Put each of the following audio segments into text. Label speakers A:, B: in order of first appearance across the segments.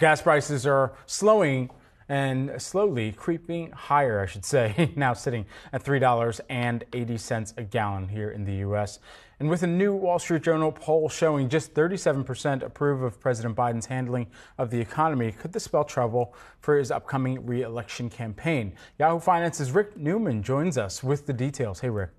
A: Gas prices are slowing and slowly creeping higher, I should say, now sitting at $3.80 a gallon here in the U.S. And with a new Wall Street Journal poll showing just 37% approve of President Biden's handling of the economy, could this spell trouble for his upcoming reelection campaign? Yahoo Finance's Rick Newman joins us with the details. Hey, Rick.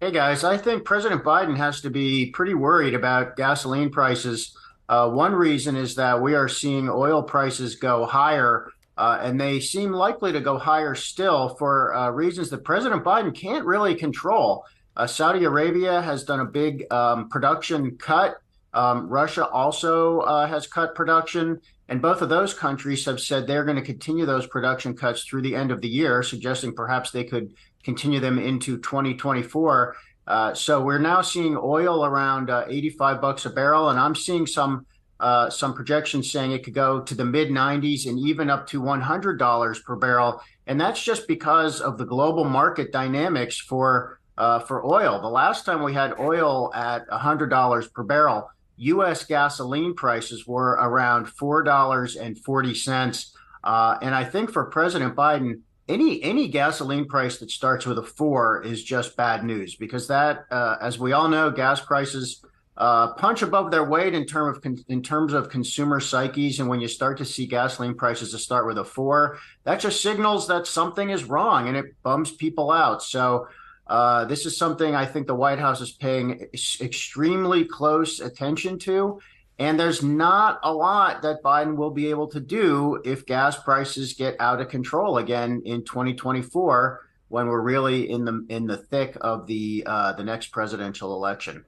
B: Hey, guys. I think President Biden has to be pretty worried about gasoline prices. Uh, one reason is that we are seeing oil prices go higher uh, and they seem likely to go higher still for uh, reasons that President Biden can't really control. Uh, Saudi Arabia has done a big um, production cut. Um, Russia also uh, has cut production. And both of those countries have said they're going to continue those production cuts through the end of the year, suggesting perhaps they could continue them into 2024. Uh, so we're now seeing oil around uh, 85 bucks a barrel, and I'm seeing some uh, some projections saying it could go to the mid 90s and even up to $100 per barrel. And that's just because of the global market dynamics for uh, for oil. The last time we had oil at $100 per barrel, U.S. gasoline prices were around $4.40. Uh, and I think for President Biden, any any gasoline price that starts with a four is just bad news because that, uh, as we all know, gas prices uh, punch above their weight in terms of con- in terms of consumer psyches. And when you start to see gasoline prices to start with a four, that just signals that something is wrong and it bums people out. So. Uh, this is something I think the White House is paying extremely close attention to. And there's not a lot that Biden will be able to do if gas prices get out of control again in 2024, when we're really in the in the thick of the uh, the next presidential election.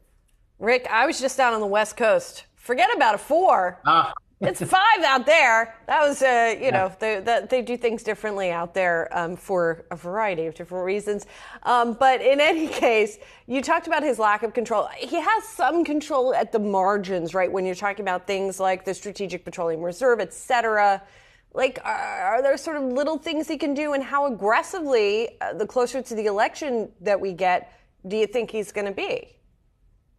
C: Rick, I was just down on the West Coast. Forget about a four. Ah. It's five out there. That was, uh, you yeah. know, they, they, they, do things differently out there um, for a variety of different reasons. Um, but in any case, you talked about his lack of control. He has some control at the margins, right? When you're talking about things like the Strategic Petroleum Reserve, et cetera. Like, are, are there sort of little things he can do, and how aggressively, uh, the closer to the election that we get, do you think he's going to be?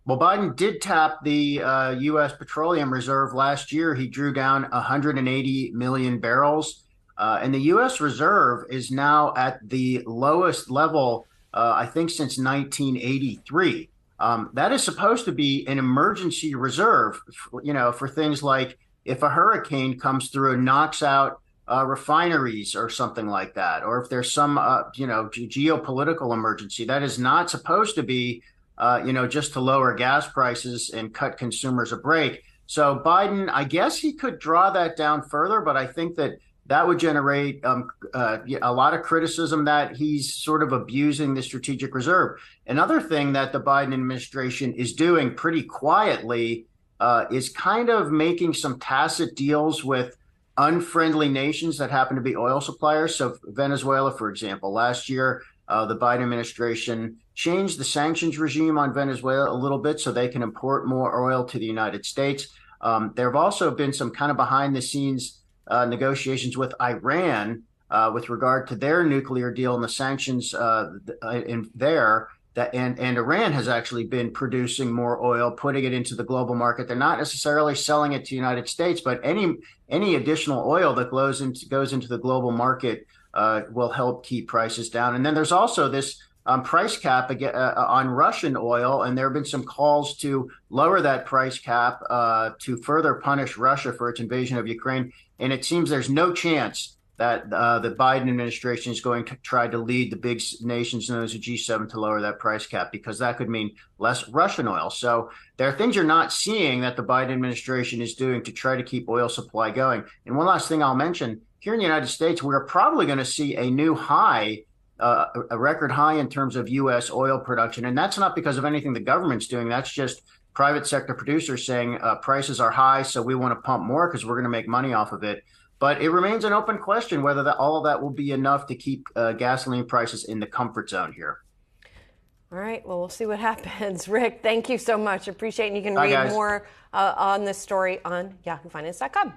B: Well, Biden did tap the uh, U.S. Petroleum Reserve last year. He drew down 180 million barrels. Uh, and the U.S. Reserve is now at the lowest level, uh, I think, since 1983. Um, that is supposed to be an emergency reserve, you know, for things like if a hurricane comes through and knocks out uh, refineries or something like that, or if there's some, uh, you know, geopolitical emergency. That is not supposed to be uh, you know, just to lower gas prices and cut consumers a break. So Biden, I guess he could draw that down further, but I think that that would generate um, uh, a lot of criticism that he's sort of abusing the strategic reserve. Another thing that the Biden administration is doing pretty quietly uh, is kind of making some tacit deals with unfriendly nations that happen to be oil suppliers. So Venezuela, for example, last year uh, the Biden administration changed the sanctions regime on Venezuela a little bit so they can import more oil to the United States. Um, there have also been some kind of behind the scenes uh, negotiations with Iran uh, with regard to their nuclear deal and the sanctions uh, in there. That and, and Iran has actually been producing more oil, putting it into the global market. They're not necessarily selling it to the United States, but any any additional oil that goes into goes into the global market uh, will help keep prices down. And then there's also this um, price cap again, uh, on Russian oil, and there have been some calls to lower that price cap uh, to further punish Russia for its invasion of Ukraine. And it seems there's no chance that uh, the Biden administration is going to try to lead the big nations known as the G7 to lower that price cap because that could mean less Russian oil. So there are things you're not seeing that the Biden administration is doing to try to keep oil supply going. And one last thing I'll mention here in the United States, we're probably going to see a new high, uh, a record high in terms of U.S. oil production. And that's not because of anything the government's doing. That's just private sector producers saying uh, prices are high, so we want to pump more because we're going to make money off of it. But it remains an open question whether that, all of that will be enough to keep uh, gasoline prices in the comfort zone here.
C: All right. Well, we'll see what happens. Rick, thank you so much. Appreciate it. And You can Bye, read guys. more uh, on this story on yahoofinance.com.